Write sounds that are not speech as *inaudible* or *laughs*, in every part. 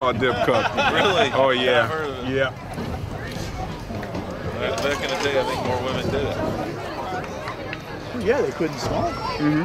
Oh, dip cup. *laughs* Really? Oh I've yeah. heard. Yeah. Back in the day, I think more women did it. Yeah, they couldn't smoke. Mm-hmm.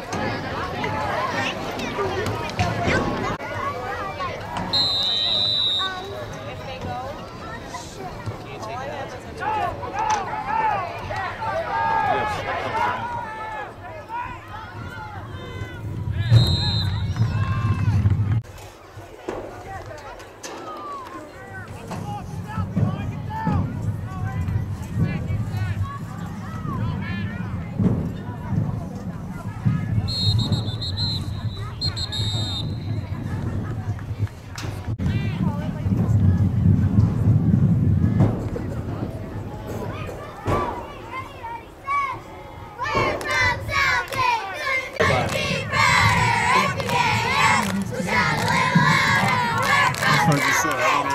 We're from Southgate, couldn't be prouder. If you can't hear, so shout a little louder. We're from Like you said, I don't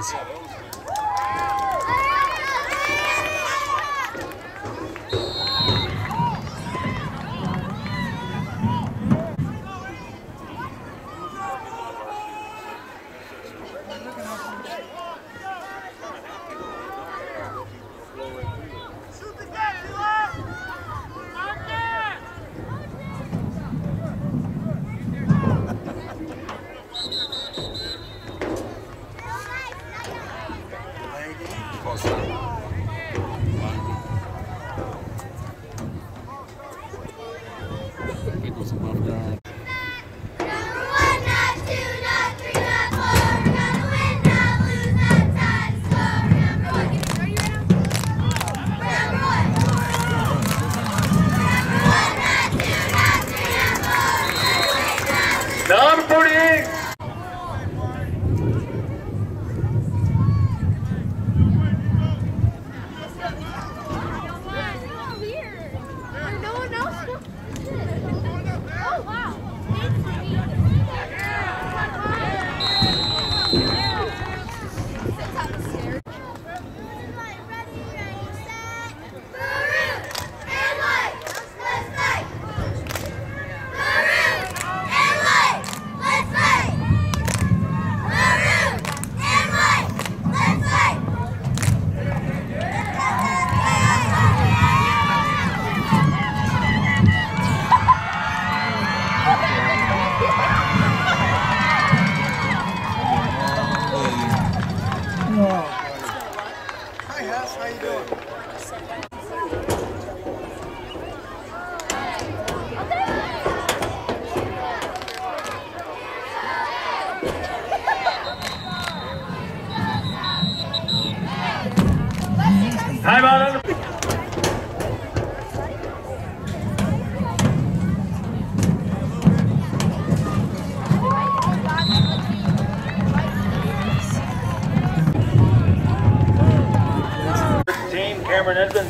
know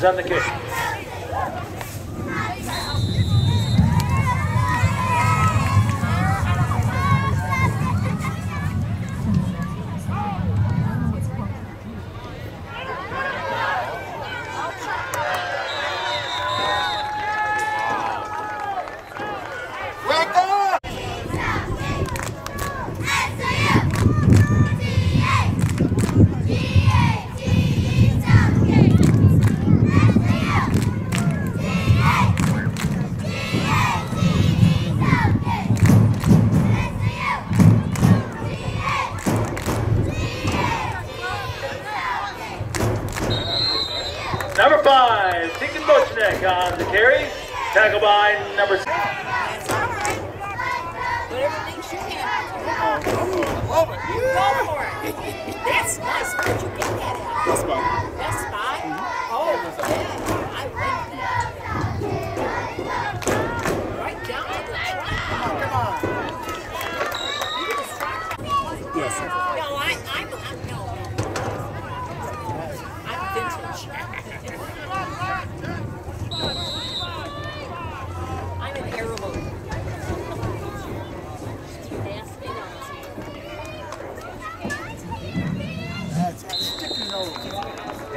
Edmonds on the kick. Number five, Deacon Bochnek on the carry. Tackle by number six. Whatever makes you. You go for it. That's nice. Where'd you get that at? Best Buy. Best Buy? Oh, yeah.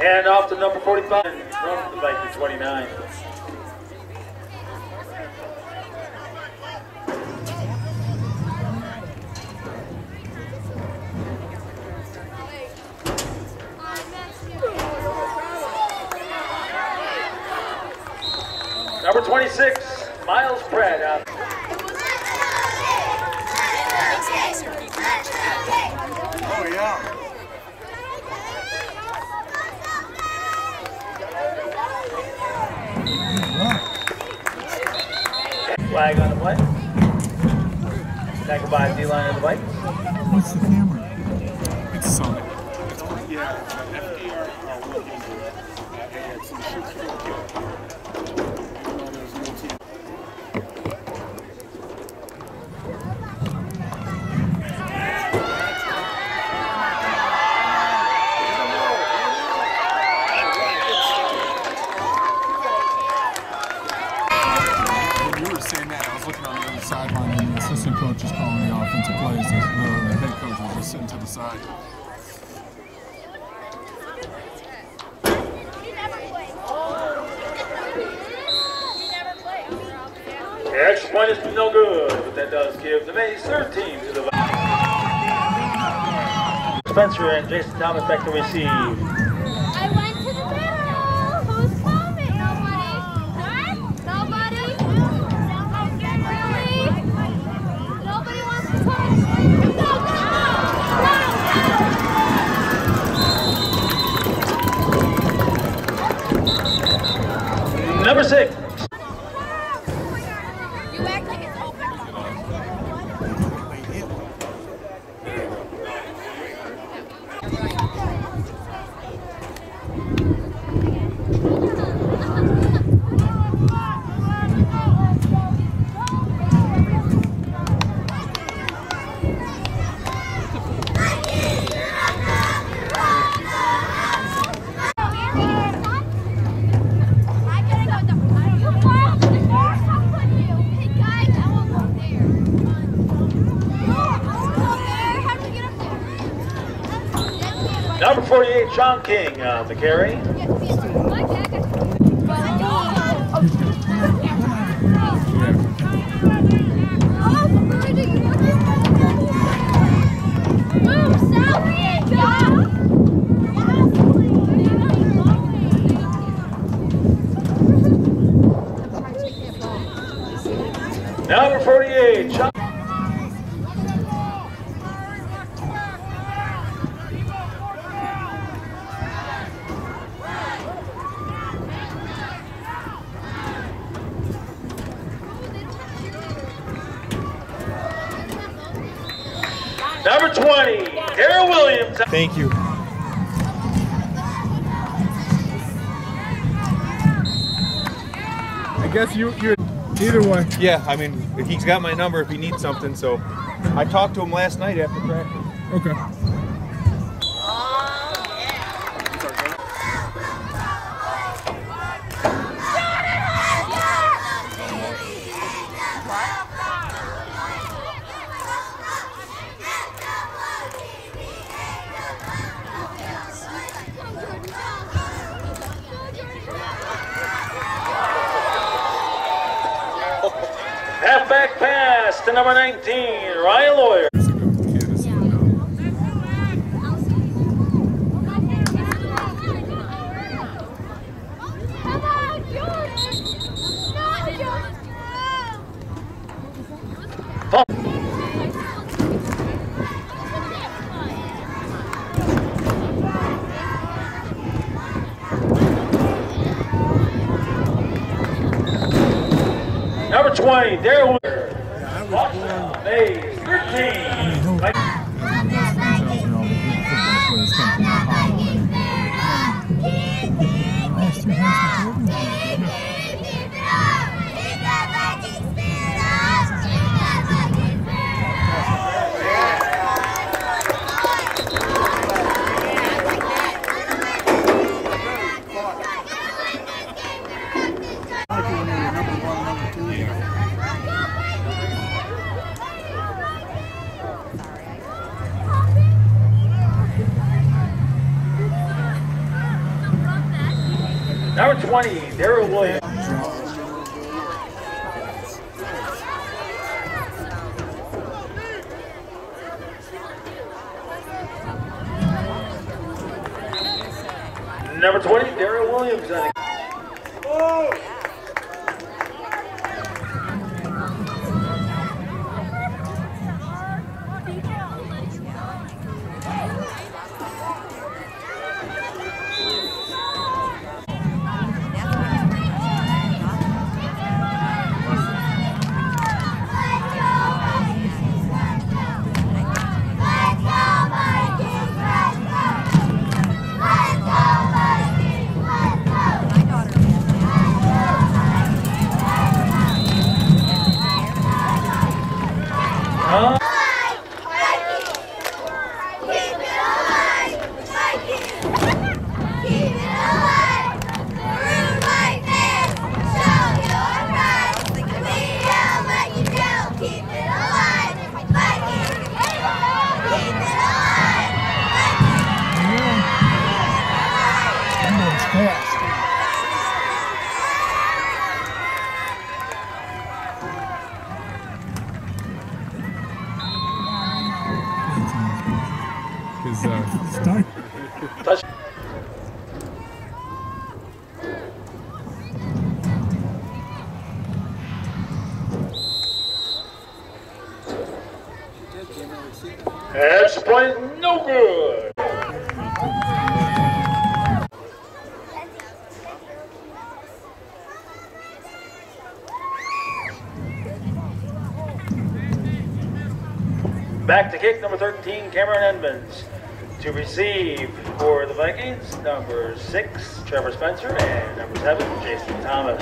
And off to number 45 from the Viking 29. Number 26, Miles Pratt out flag on the play. Tackled by D-line of the bike. What's the camera? It's Sonic. Yeah, FDR. Oh, Williams. Uh, it's shoots field kill. Oh, there's no team. When you were saying that, I was looking on the other sideline and the assistant coach is calling the offensive plays. The, the head coach was The extra point is no good, but that does give the Maize 13 to the Spencer and Jason Thomas back to receive. I went to the middle. Who's coming? Nobody. What? Nobody. Really? Nobody wants to touch. Go, Number six, go, go. You act like it's open. number 48, Sean King on the carry. Number 48, Sean. Number 20, Daryl Williams. Thank you. I guess you, you, either way. Yeah, I mean, he's got my number if he needs something. So, I talked to him last night after practice. Okay. Halfback pass to number 19, Ryan Lawyer. He's a good kid. It's like, uh, Come on, Jordan! Not Jordan! Number 20, Daryl Williams. Washington, Maize, 13. Mike- as my best friend tells me, all the good football players come from Ohio. And last two high school programs. Like when they were number one, number two. Number 20, Daryl Williams. Back to kick, number 13, Cameron Edmonds. To receive for the Vikings, number 6, Trevor Spencer, and number 7, Jason Thomas.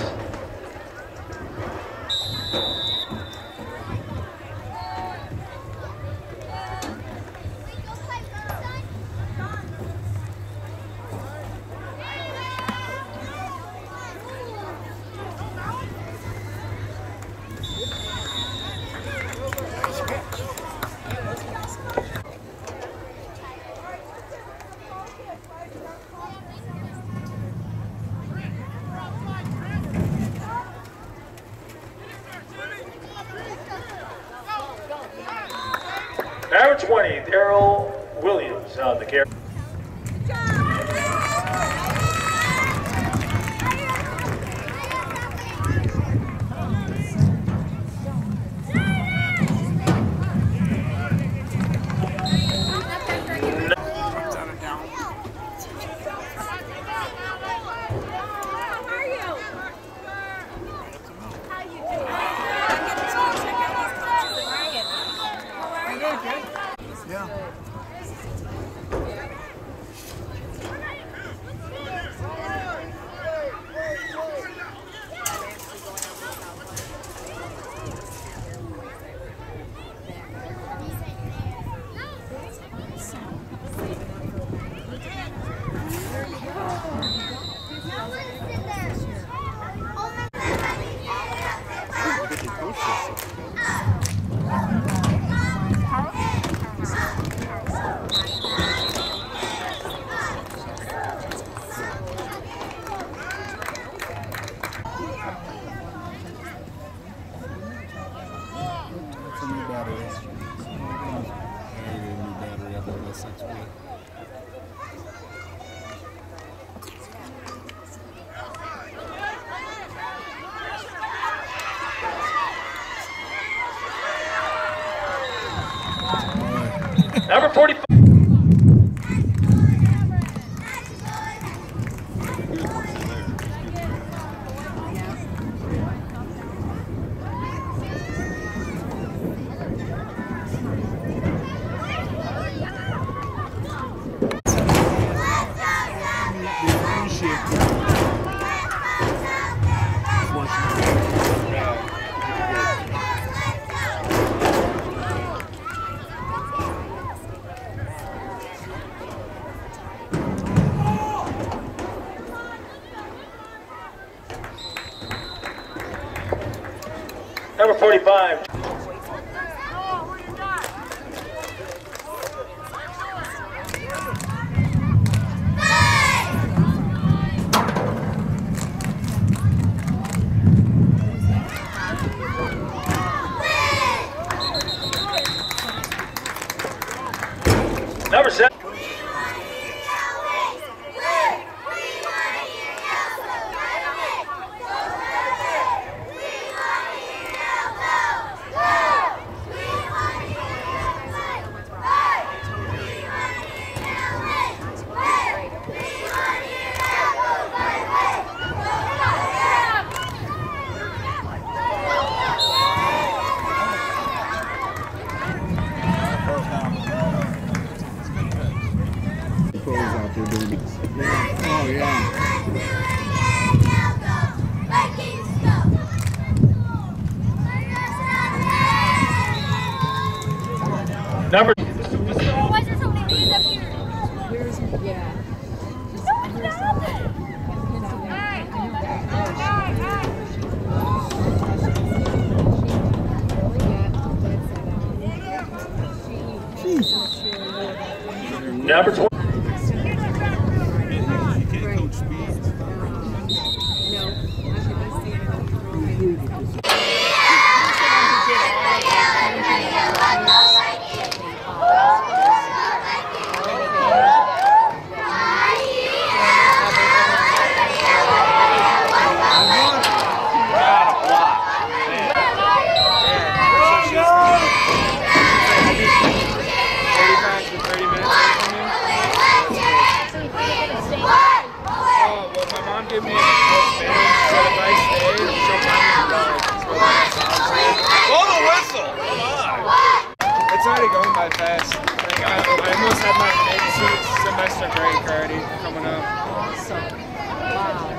it's semester break already coming up. Awesome. Wow.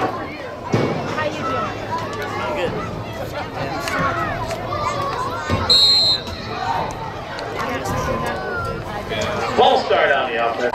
How you doing? Good. Ball start on the offense.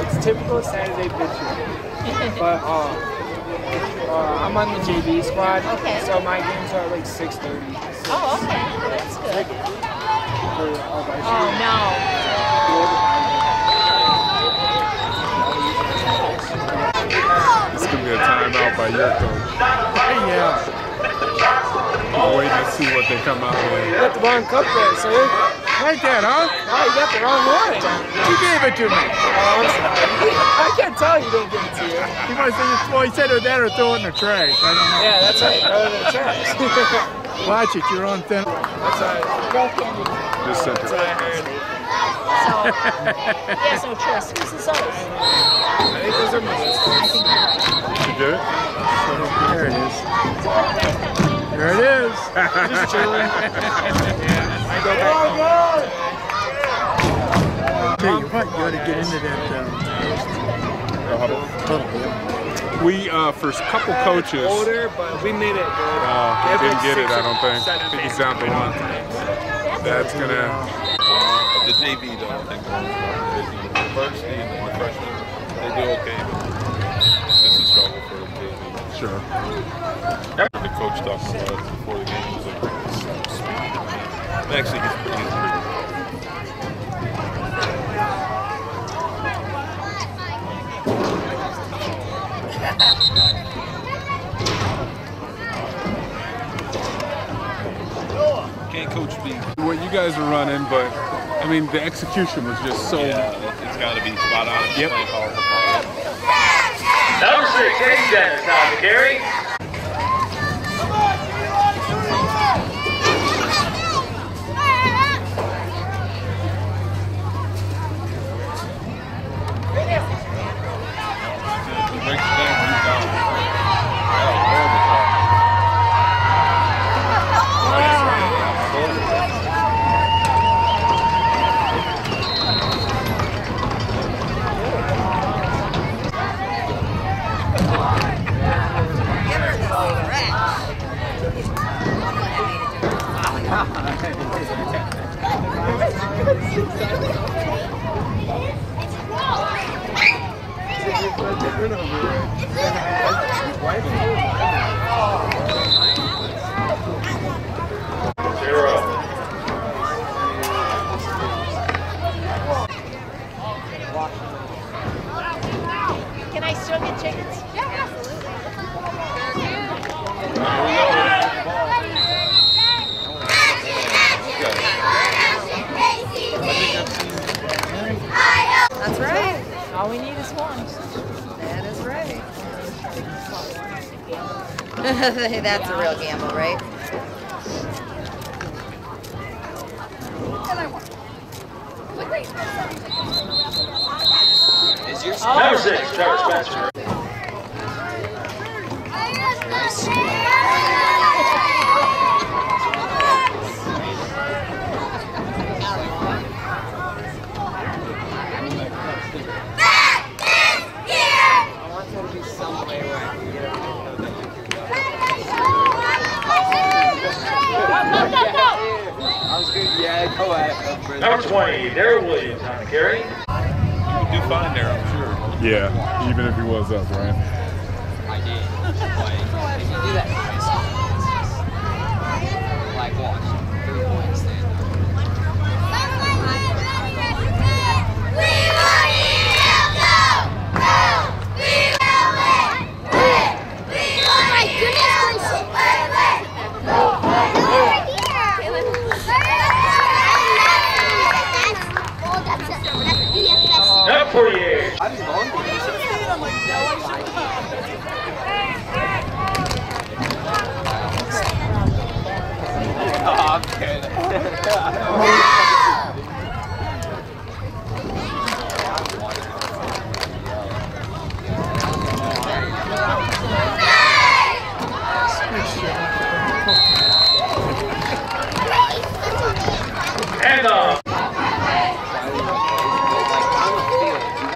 It's typical Saturday pitching. but uh, uh, I'm on the JV squad, okay. so my games are like 6.30. Oh, okay. That's good. For all my Oh, no. It's gonna be a timeout by your coach. Yeah. I'm waiting to see what they come out You with. got the wrong cup there, sir. Like that, huh? No, you got the wrong one. You gave it to me. Oh, I'm sorry. I can't tell you didn't give it to you. He must have, well, he said it that or throw it in the trash. I don't know. Yeah, that's right. Throw it in the trash. *laughs* Watch it, you're on thin. that's right. Just sent That's what I heard. So, he has no choice. Who's this others? I think those are my I think you're right. You? There it is. There it is. *laughs* Just chilling. I go back. Tell you what, you ought to get into that uh, tunnel. yeah. We, uh, for a couple coaches, Older, but we made it good. uh, They didn't get it, I don't think. seven I think he's down to one. That's gonna, The JV though, I think the varsity and the freshmen, they do okay, but it's just a struggle for the JV. sure. The coach talked about it before the game, he was like, speed. And Actually, he's, he's pretty Can't coach speed. What you guys are running, but I mean, the execution was just so. Yeah, it- it's got to be spot on. It's Yep. playing powerful ball. Number six, Hayden Dennis, time to carry. All we need is one. That is right. *laughs* That's a real gamble, right? Number six, Trevor Spencer. I want there to be some way where I can get I was good. Yeah, go ahead. Number 20, Daryl Williams, time to carry. You do fine there, I'm sure. Yeah, even if he was up, right?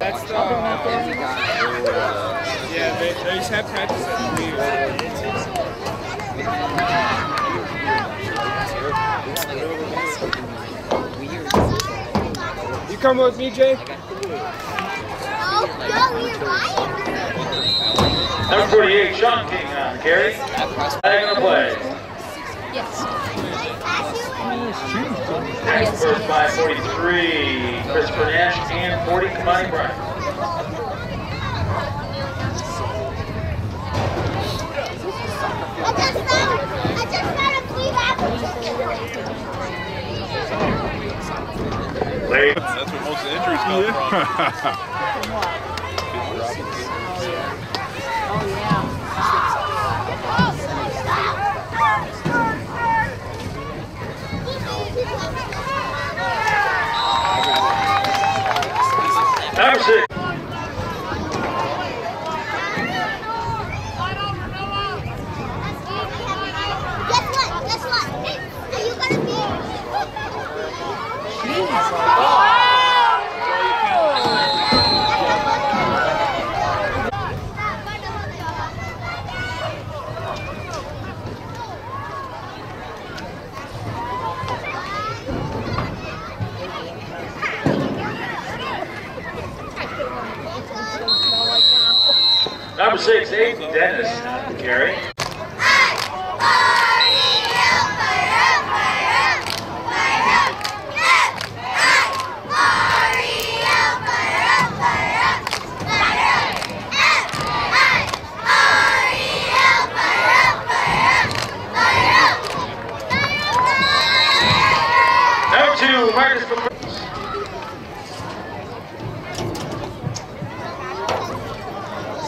That's the. Yeah, they, they just have practice You coming with me, Jay? Oh, no, you're. Number 48, Sean King uh, on the carry. Flag on the play. Yes. Next first by 43, Christopher Nash and 40, Kamani Bryant. I just found, I just found a clean apple. Late. That's where most of the injuries come from. *laughs* Number six, Aiden Dennis. On the carry. Number two, Marcus Papoulis.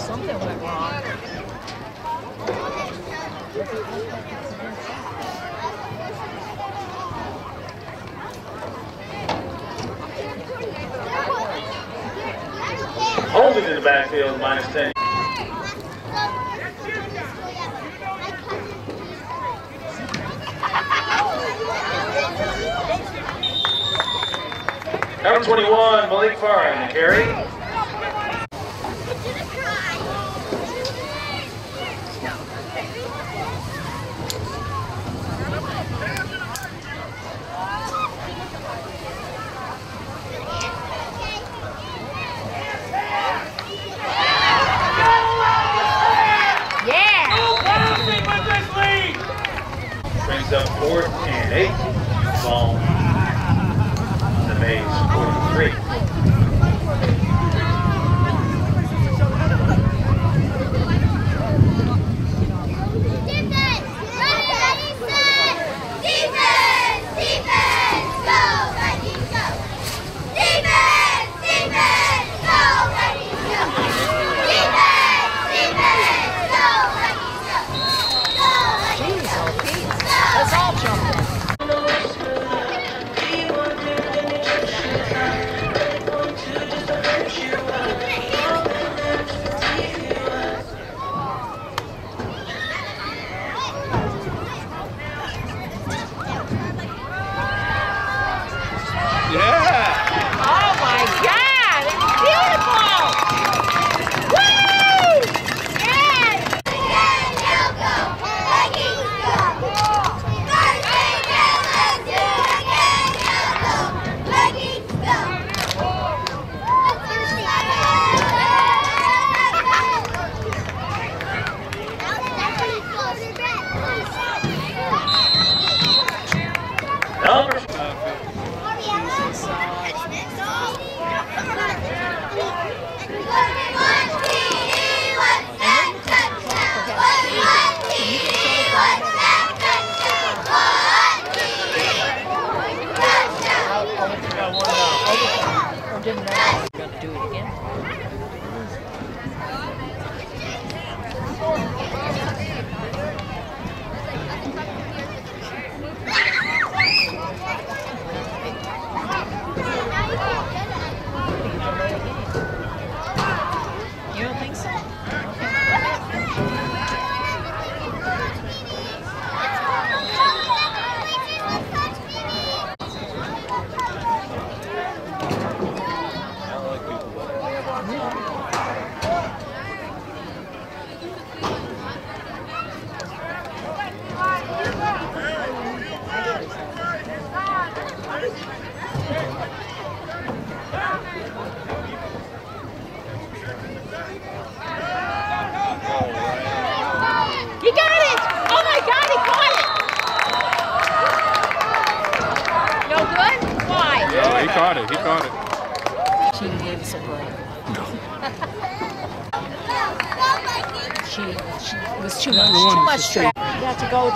Something went wrong. Backfield, minus 10. Number 21, Malik Farr carry.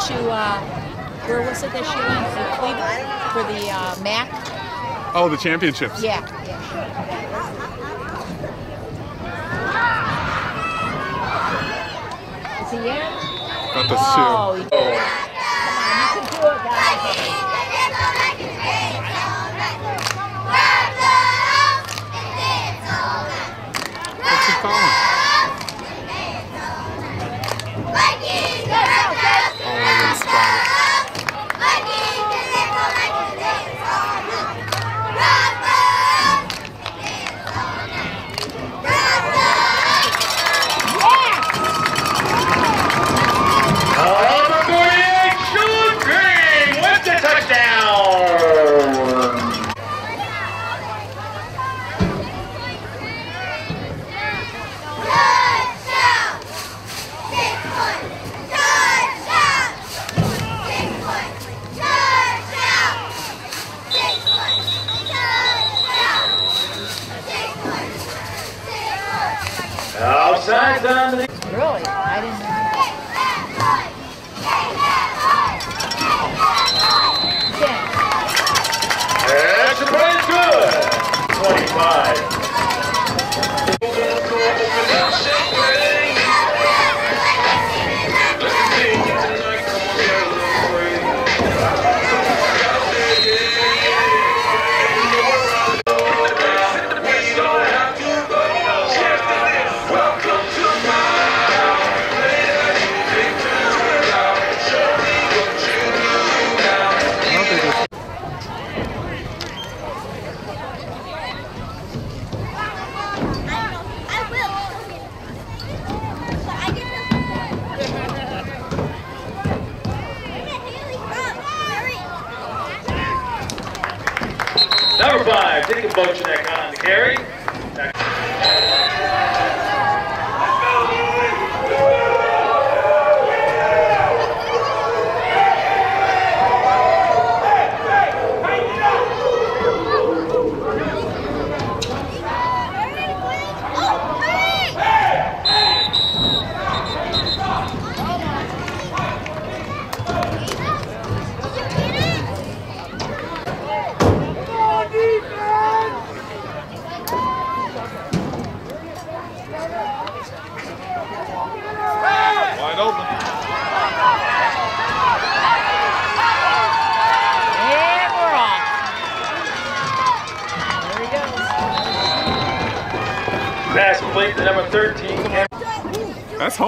To uh, where was it that she went? To Cleveland for the uh, MAC? Oh, the championships. Yeah, yeah. Is he in? Got the Oh,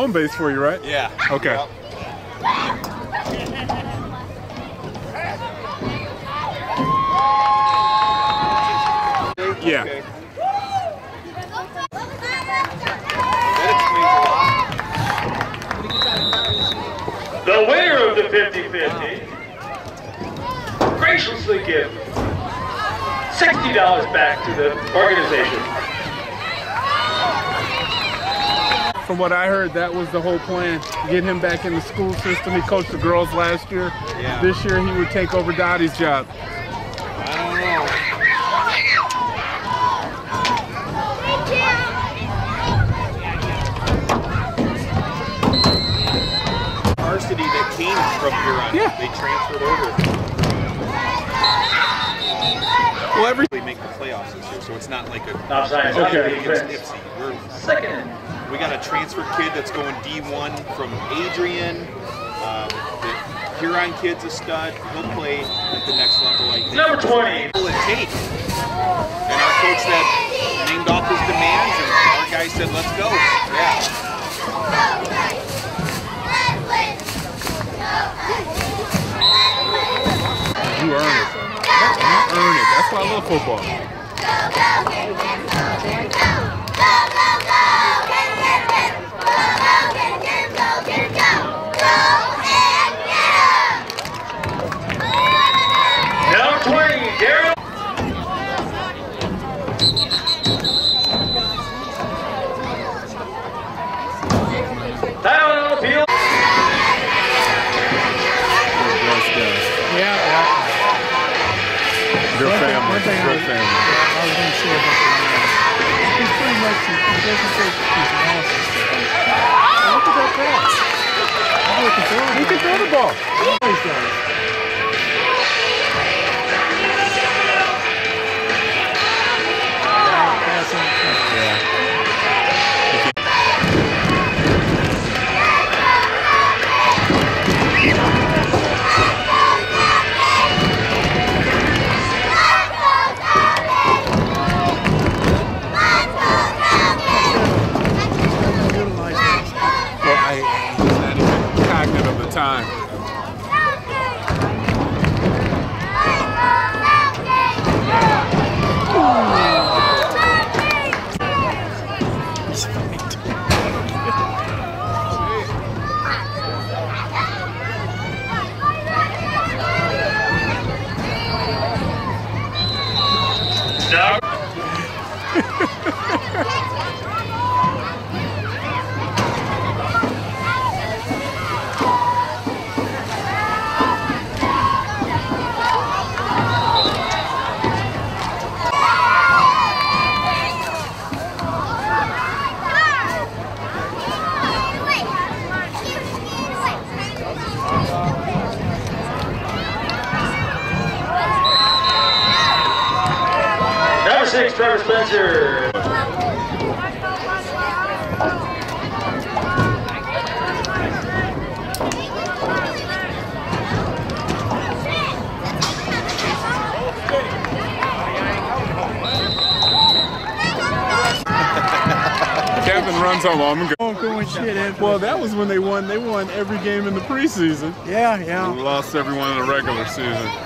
home base for you, right? Yeah. Okay. Yeah. Okay. the winner of the 50-50 graciously give $60 back to the organization. From what I heard, that was the whole plan. Get him back in the school system. He coached the girls last year. Yeah. This year he would take over Dottie's job. I don't know. Varsity that came from Huron. Yeah. They transferred over. Well, every make the playoffs this year, so it's not like a Offside. Okay. against Ypsi. We're, Second. We got a transfer kid that's going D1 from Adrian. Um, the Huron kid's a stud. He'll play at the next level, I think. Number 20. Will it? And our coach said, named off his demands, and our guy said, let's go. Yeah. you earn it. You earn it. That's why I love football. Number 20, Daryl. Down on the field. Yeah. Their family. thing I was, Good family. I was going to say man. Uh, he's pretty much, he doesn't take his losses. Look at that pass. He can throw the He can throw the ball. Time. Number *laughs* *laughs* Spencer. Kevin runs home. I'm gonna go shit. Well, that was when they won. They won every game in the preseason. Yeah, yeah. We lost everyone in the regular season.